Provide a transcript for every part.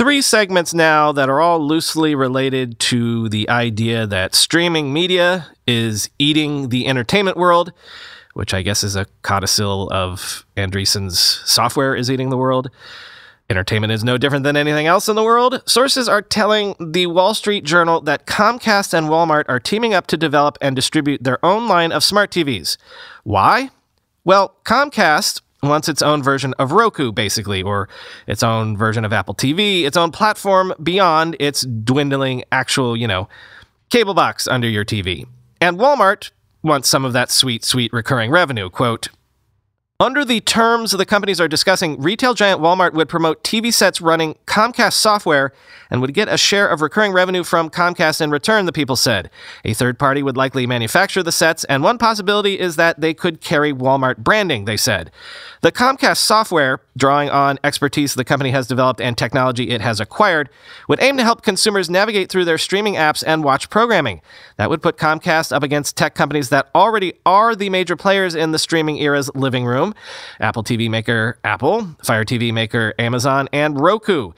three segments now that are all loosely related to the idea that streaming media is eating the entertainment world, which I guess is a codicil of Andreessen's software is eating the world. Entertainment is no different than anything else in the world. Sources are telling the Wall Street Journal that Comcast and Walmart are teaming up to develop and distribute their own line of smart TVs. Why? Well, Comcast wants its own version of Roku, basically, or its own version of Apple TV, its own platform beyond its dwindling actual, you know, cable box under your TV. And Walmart wants some of that sweet, sweet recurring revenue. Quote, under the terms the companies are discussing, retail giant Walmart would promote TV sets running Comcast software and would get a share of recurring revenue from Comcast in return, the people said. A third party would likely manufacture the sets, and one possibility is that they could carry Walmart branding, they said. The Comcast software, drawing on expertise the company has developed and technology it has acquired, would aim to help consumers navigate through their streaming apps and watch programming. That would put Comcast up against tech companies that already are the major players in the streaming era's living room Apple TV maker Apple, Fire TV maker Amazon, and Roku.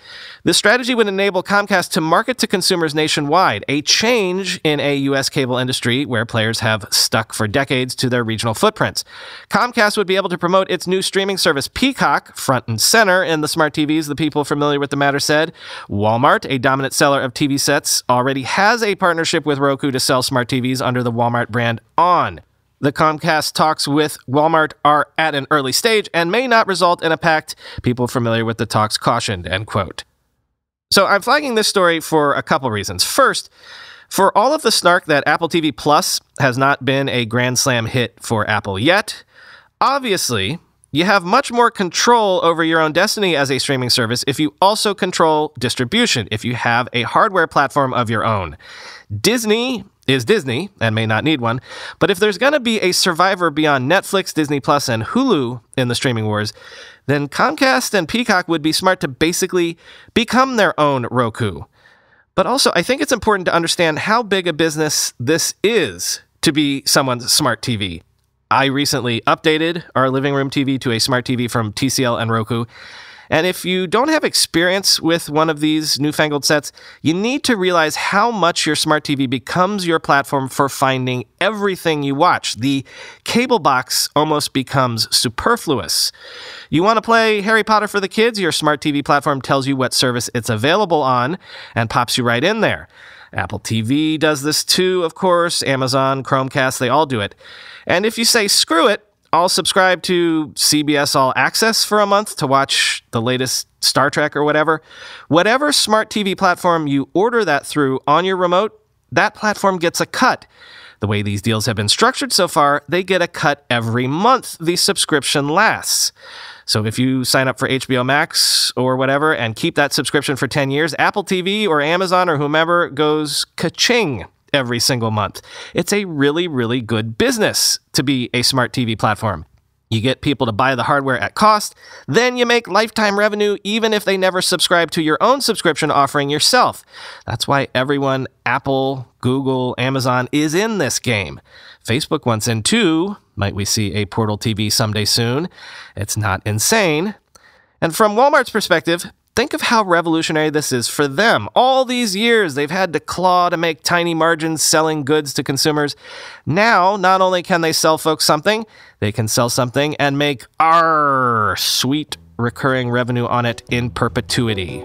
This strategy would enable Comcast to market to consumers nationwide, a change in a U.S. cable industry where players have stuck for decades to their regional footprints. Comcast would be able to promote its new streaming service Peacock front and center in the smart TVs, the people familiar with the matter said. Walmart, a dominant seller of TV sets, already has a partnership with Roku to sell smart TVs under the Walmart brand onn. The Comcast talks with Walmart are at an early stage and may not result in a pact. People familiar with the talks cautioned, end quote. So I'm flagging this story for a couple reasons. First, for all of the snark that Apple TV Plus has not been a grand slam hit for Apple yet, obviously, you have much more control over your own destiny as a streaming service if you also control distribution, if you have a hardware platform of your own. Disney is Disney and may not need one, but if there's going to be a survivor beyond Netflix, Disney Plus, and Hulu in the streaming wars, then Comcast and Peacock would be smart to basically become their own Roku. But also, I think it's important to understand how big a business this is to be someone's smart TV. I recently updated our living room TV to a smart TV from TCL and Roku. And if you don't have experience with one of these newfangled sets, you need to realize how much your smart TV becomes your platform for finding everything you watch. The cable box almost becomes superfluous. You want to play Harry Potter for the kids? Your smart TV platform tells you what service it's available on and pops you right in there. Apple TV does this too, of course. Amazon, Chromecast, they all do it. And if you say, screw it, I'll subscribe to CBS All Access for a month to watch the latest Star Trek or whatever. Whatever smart TV platform you order that through on your remote, that platform gets a cut. The way these deals have been structured so far, they get a cut every month the subscription lasts. So if you sign up for HBO Max or whatever and keep that subscription for 10 years, Apple TV or Amazon or whomever goes ka-ching every single month. It's a really, really good business to be a smart TV platform. You get people to buy the hardware at cost, then you make lifetime revenue even if they never subscribe to your own subscription offering yourself. That's why everyone, Apple, Google, Amazon, is in this game. Facebook wants in too. Might we see a Portal TV someday soon? It's not insane. And from Walmart's perspective, Think of how revolutionary this is for them. All these years they've had to claw to make tiny margins selling goods to consumers. Now, not only can they sell folks something, they can sell something and make our sweet recurring revenue on it in perpetuity.